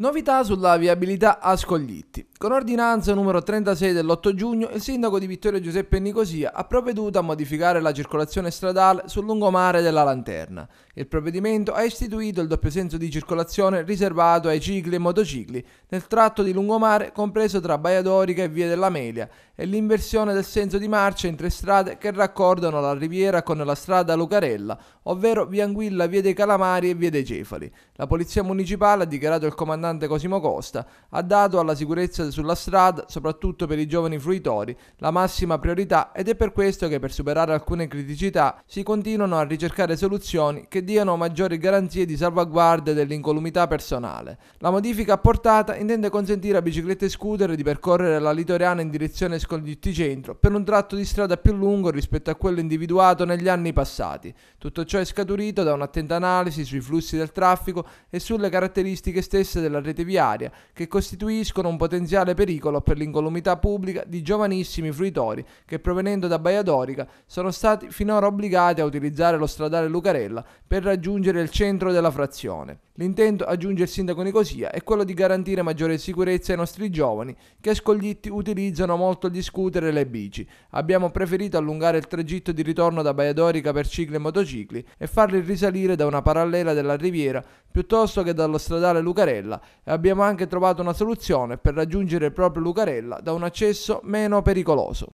Novità sulla viabilità a Scoglitti. Con ordinanza numero 36 dell'8 giugno, il sindaco di Vittorio Giuseppe Nicosia ha provveduto a modificare la circolazione stradale sul lungomare della Lanterna. Il provvedimento ha istituito il doppio senso di circolazione riservato ai cicli e motocicli nel tratto di lungomare compreso tra Baia Dorica e Via dell'Amelia e l'inversione del senso di marcia in tre strade che raccordano la riviera con la strada Lucarella, ovvero Via Anguilla, Via dei Calamari e Via dei Cefali. La polizia municipale, ha dichiarato il comandante Cosimo Costa, ha dato alla sicurezza sulla strada, soprattutto per i giovani fruitori, la massima priorità ed è per questo che per superare alcune criticità si continuano a ricercare soluzioni che diano maggiori garanzie di salvaguardia dell'incolumità personale. La modifica apportata intende consentire a biciclette e scooter di percorrere la litoriana in direzione Scoglitti Centro per un tratto di strada più lungo rispetto a quello individuato negli anni passati. Tutto ciò è scaturito da un'attenta analisi sui flussi del traffico e sulle caratteristiche stesse della rete viaria, che costituiscono un potenziale potenziale pericolo per l'incolumità pubblica di giovanissimi fruitori che provenendo da Baia Dorica sono stati finora obbligati a utilizzare lo stradale Lucarella per raggiungere il centro della frazione. L'intento, aggiunge il sindaco Nicosia, è quello di garantire maggiore sicurezza ai nostri giovani che a Scoglitti utilizzano molto gli scooter e le bici. Abbiamo preferito allungare il tragitto di ritorno da Baia Dorica per cicli e motocicli e farli risalire da una parallela della riviera piuttosto che dallo stradale Lucarella e abbiamo anche trovato una soluzione per raggiungere proprio Lucarella da un accesso meno pericoloso.